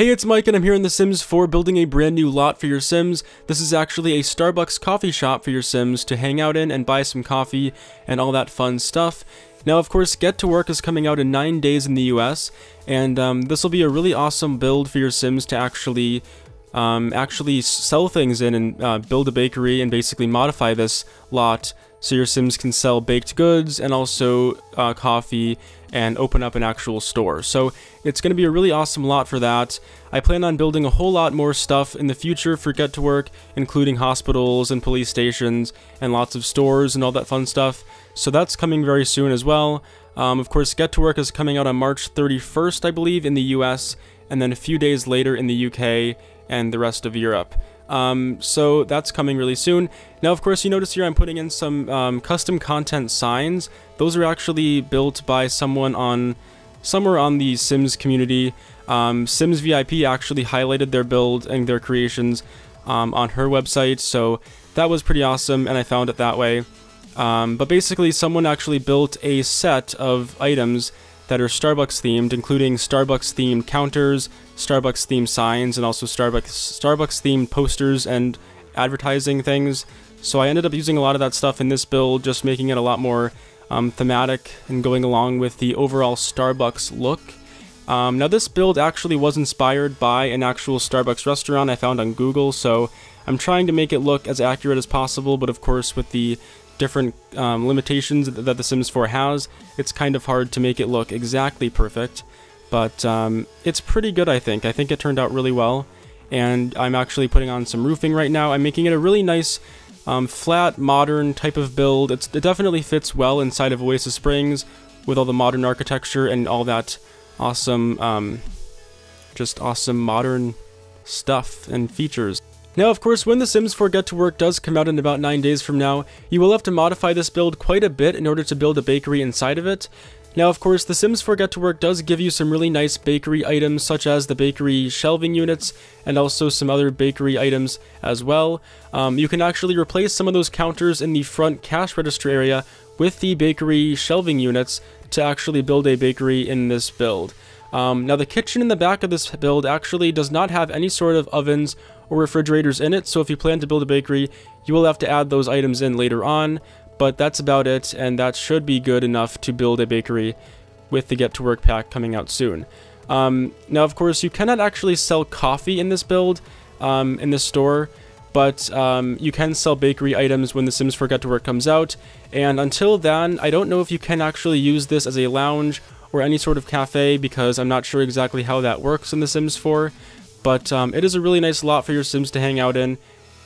Hey, it's Mike and I'm here in The Sims 4 building a brand new lot for your Sims. This is actually a Starbucks coffee shop for your Sims to hang out in and buy some coffee and all that fun stuff. Now, of course, Get to Work is coming out in 9 days in the US, and um, this will be a really awesome build for your Sims to actually um, actually sell things in and uh, build a bakery and basically modify this lot so your Sims can sell baked goods and also uh, coffee and open up an actual store. So it's going to be a really awesome lot for that. I plan on building a whole lot more stuff in the future for Get to Work, including hospitals and police stations and lots of stores and all that fun stuff. So that's coming very soon as well. Um, of course, Get to Work is coming out on March 31st, I believe, in the US, and then a few days later in the UK and the rest of Europe. Um, so that's coming really soon. Now, of course, you notice here I'm putting in some um, custom content signs. Those are actually built by someone on somewhere on the Sims community. Um, Sims VIP actually highlighted their build and their creations um, on her website, so that was pretty awesome, and I found it that way. Um, but basically, someone actually built a set of items that are Starbucks themed, including Starbucks themed counters, Starbucks themed signs, and also Starbucks Starbucks themed posters and advertising things. So I ended up using a lot of that stuff in this build, just making it a lot more um, thematic and going along with the overall Starbucks look. Um, now this build actually was inspired by an actual Starbucks restaurant I found on Google, so I'm trying to make it look as accurate as possible, but of course with the different um, limitations that The Sims 4 has, it's kind of hard to make it look exactly perfect. But um, it's pretty good, I think. I think it turned out really well. And I'm actually putting on some roofing right now. I'm making it a really nice, um, flat, modern type of build. It's, it definitely fits well inside of Oasis Springs with all the modern architecture and all that awesome, um, just awesome modern stuff and features. Now, of course, when The Sims 4 Get to Work does come out in about 9 days from now, you will have to modify this build quite a bit in order to build a bakery inside of it. Now, of course, The Sims 4 Get to Work does give you some really nice bakery items, such as the bakery shelving units, and also some other bakery items as well. Um, you can actually replace some of those counters in the front cash register area with the bakery shelving units to actually build a bakery in this build. Um, now, the kitchen in the back of this build actually does not have any sort of ovens or refrigerators in it, so if you plan to build a bakery, you will have to add those items in later on, but that's about it, and that should be good enough to build a bakery with the Get to Work pack coming out soon. Um, now, of course, you cannot actually sell coffee in this build, um, in this store, but um, you can sell bakery items when The Sims 4 Get to Work comes out, and until then, I don't know if you can actually use this as a lounge or any sort of cafe because I'm not sure exactly how that works in The Sims 4, but um, it is a really nice lot for your Sims to hang out in,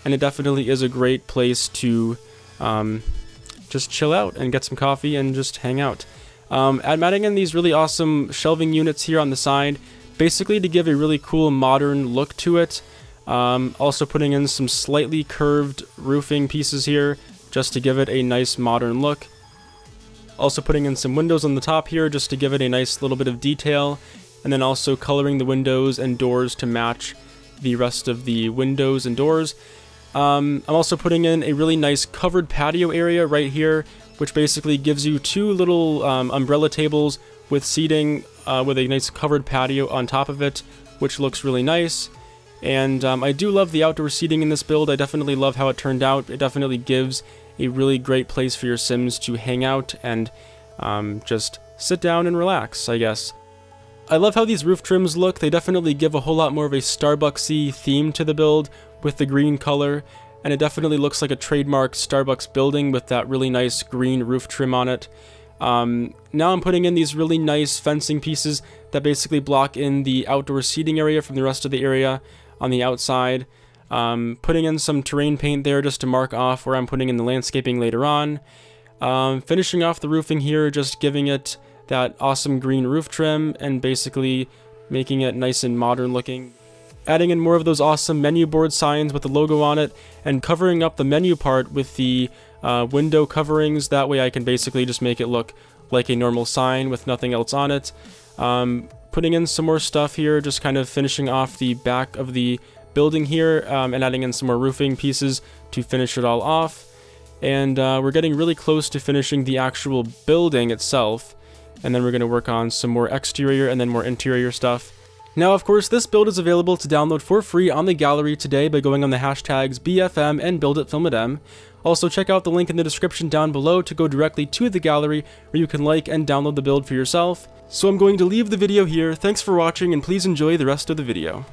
and it definitely is a great place to um, just chill out and get some coffee and just hang out. Um, I'm adding in these really awesome shelving units here on the side, basically to give a really cool modern look to it. Um, also putting in some slightly curved roofing pieces here, just to give it a nice modern look. Also putting in some windows on the top here, just to give it a nice little bit of detail and then also coloring the windows and doors to match the rest of the windows and doors. Um, I'm also putting in a really nice covered patio area right here, which basically gives you two little um, umbrella tables with seating uh, with a nice covered patio on top of it, which looks really nice. And um, I do love the outdoor seating in this build. I definitely love how it turned out. It definitely gives a really great place for your Sims to hang out and um, just sit down and relax, I guess. I love how these roof trims look. They definitely give a whole lot more of a Starbucksy theme to the build with the green color, and it definitely looks like a trademark Starbucks building with that really nice green roof trim on it. Um, now I'm putting in these really nice fencing pieces that basically block in the outdoor seating area from the rest of the area on the outside. Um, putting in some terrain paint there just to mark off where I'm putting in the landscaping later on. Um, finishing off the roofing here, just giving it that awesome green roof trim and basically making it nice and modern looking. Adding in more of those awesome menu board signs with the logo on it and covering up the menu part with the uh, window coverings. That way I can basically just make it look like a normal sign with nothing else on it. Um, putting in some more stuff here, just kind of finishing off the back of the building here um, and adding in some more roofing pieces to finish it all off. And uh, we're getting really close to finishing the actual building itself and then we're going to work on some more exterior and then more interior stuff. Now, of course, this build is available to download for free on the gallery today by going on the hashtags BFM and BuildItFilmItM. Also, check out the link in the description down below to go directly to the gallery where you can like and download the build for yourself. So I'm going to leave the video here, thanks for watching and please enjoy the rest of the video.